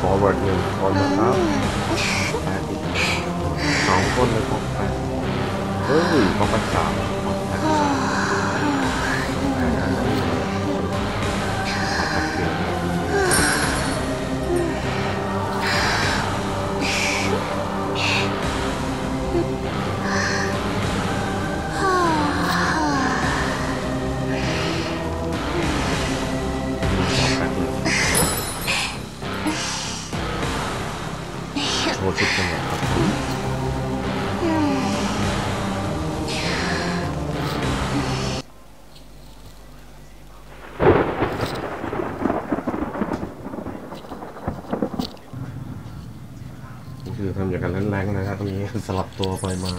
forward หนึ่งคนนะครับสองคนเลยครบไปเฮ้ยประบไปสาม ชุดกันหน่อยครับนี่คือทำอย่างกันแรงๆนะครับตรงนี้สลับตัวไปมา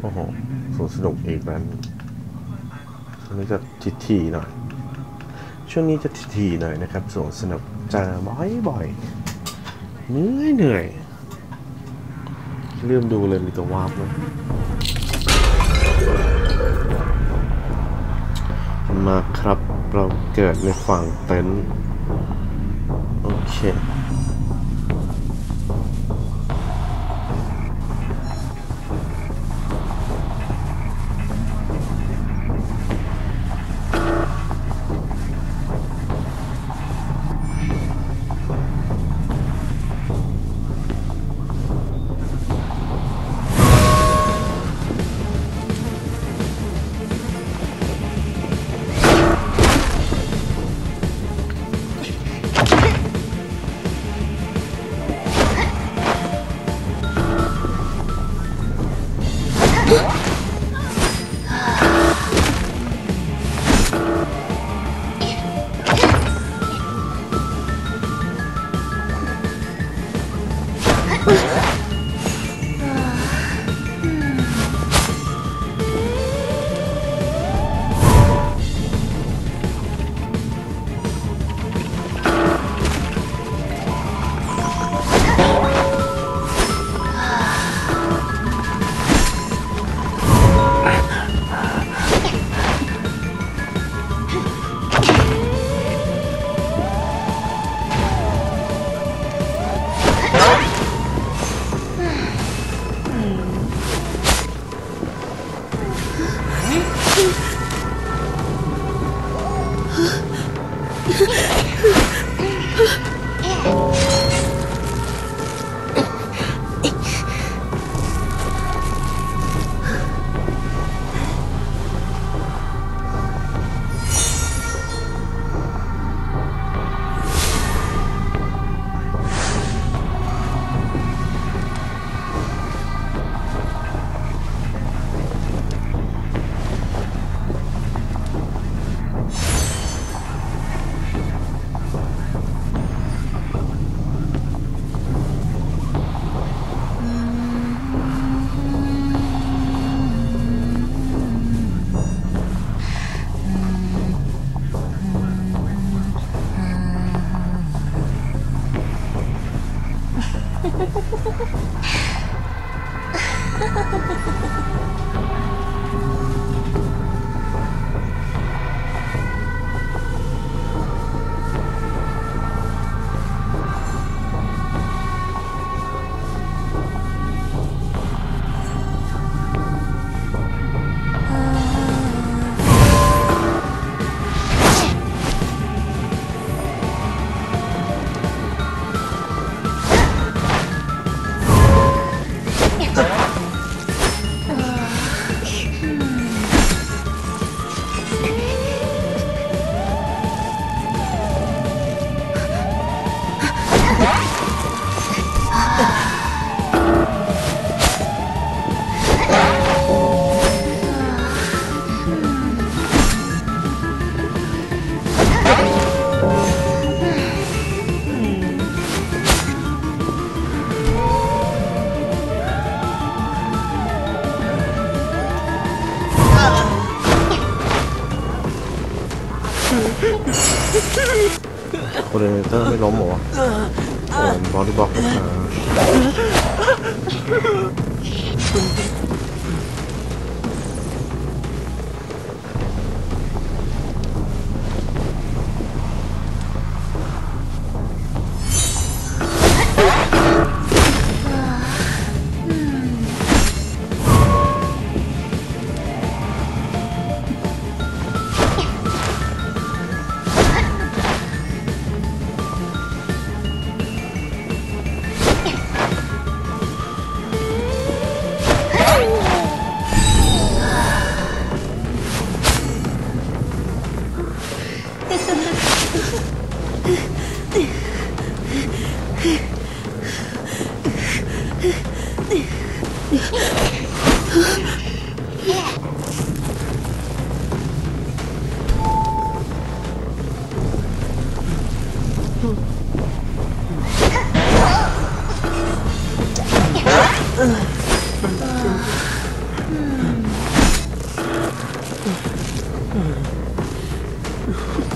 โอ้โหสวนสนุกอีกแล้วนี้จะทีๆหน่อย ช่วงนี้จะทีๆหน่อยนะครับสวนสนุกเจอบ่อยๆเหนื่อยเหนื่อยเริ่มดูเลยมีตัววาร์ปเลยมาครับเราเกิดในฝั่งเต็นท์โอเค coordinator ไม่ล้มเหรอวะโอ้ย body block นะครับ Hmm.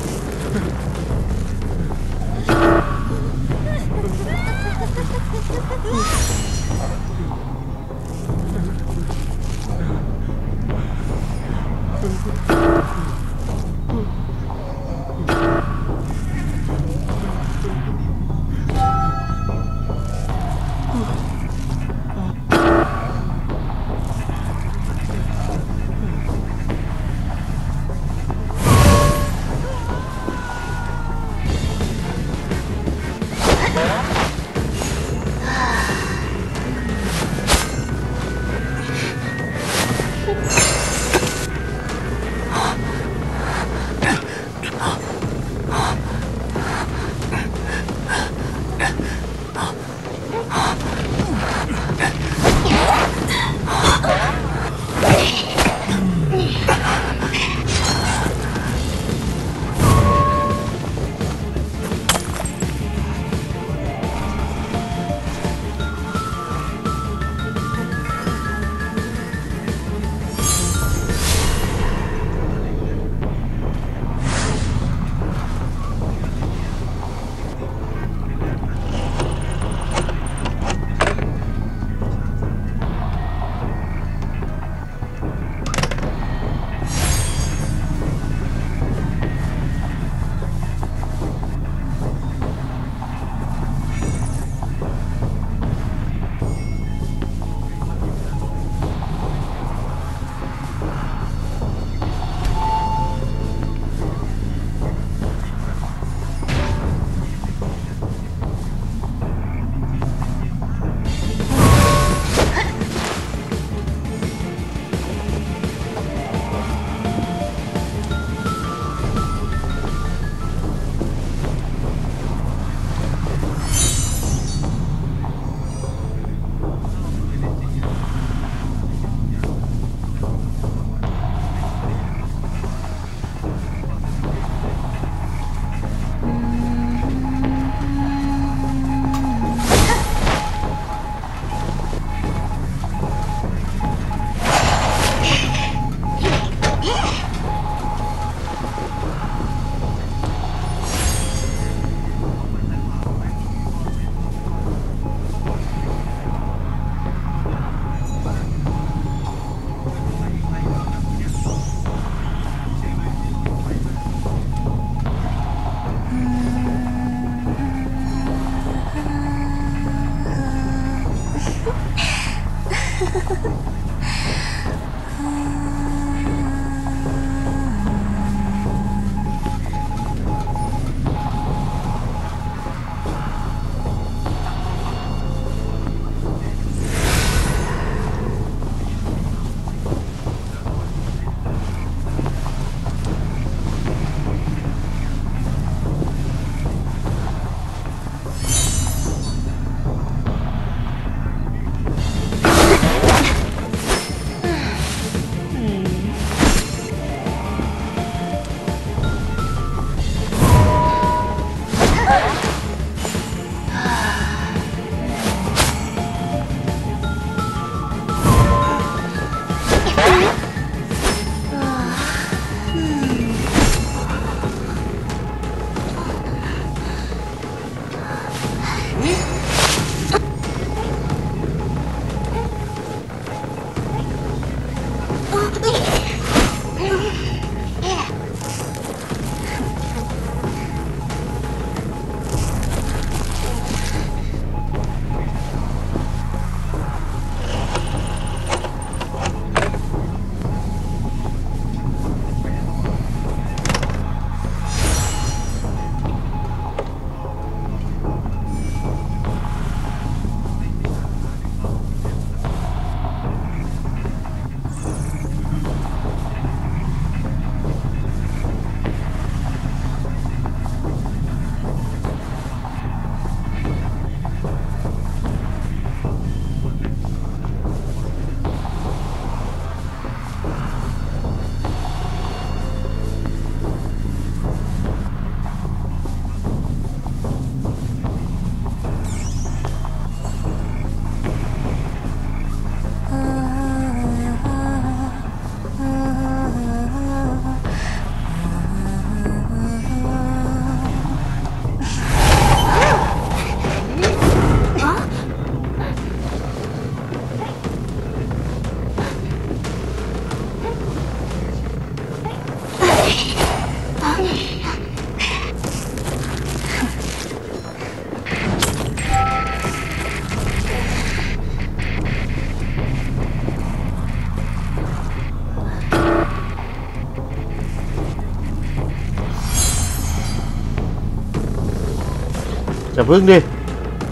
อย่าพึ่งดิ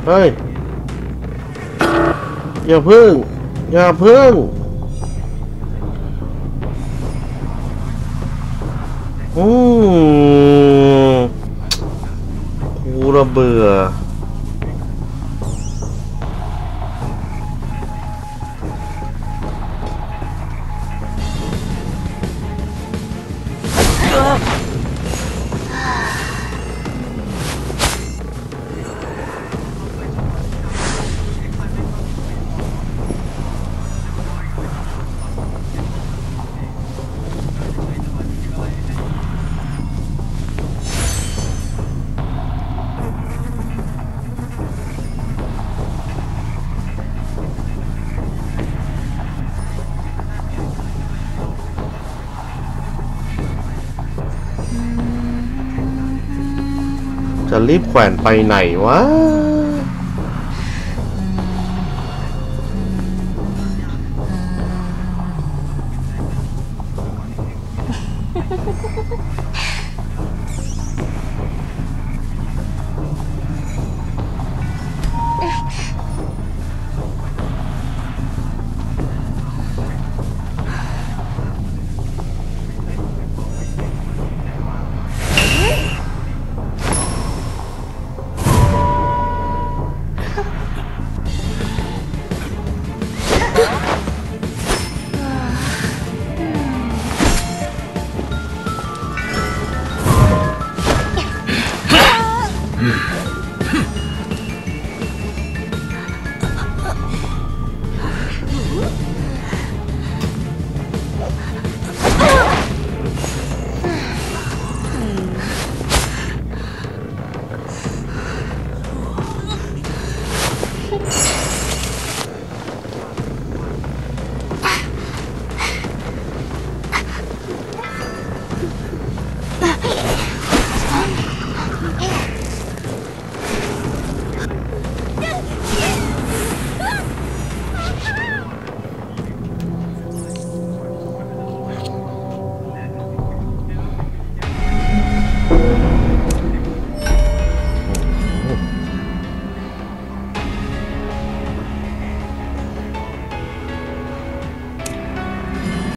เฮ้ย อย่าพึ่ง อย่าพึ่ง จะรีบแขวนไปไหนวะ เ